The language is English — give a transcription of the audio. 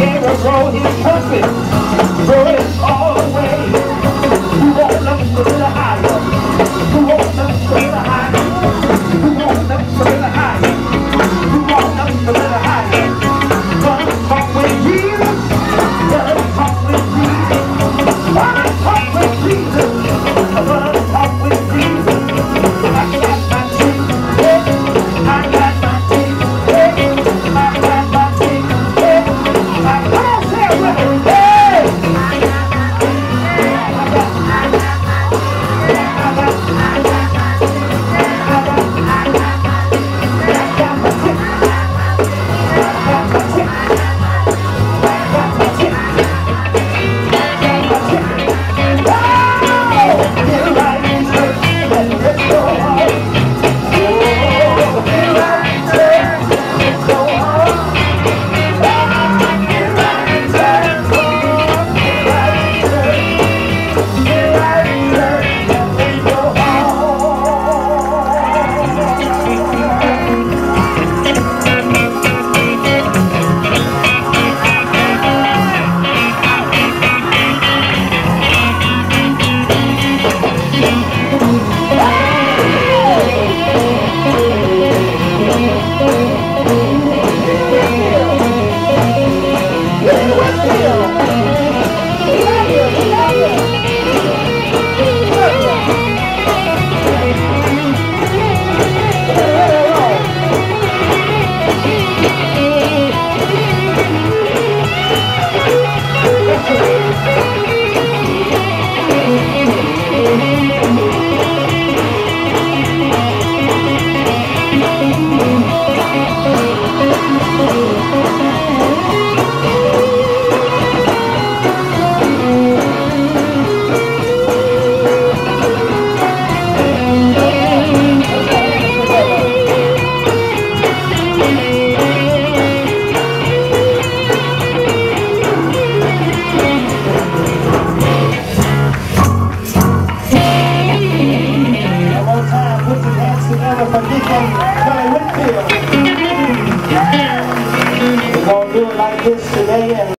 Every road his trumpet. Roll it all for Deacon Kelly Whitfield. We're going to do it like this.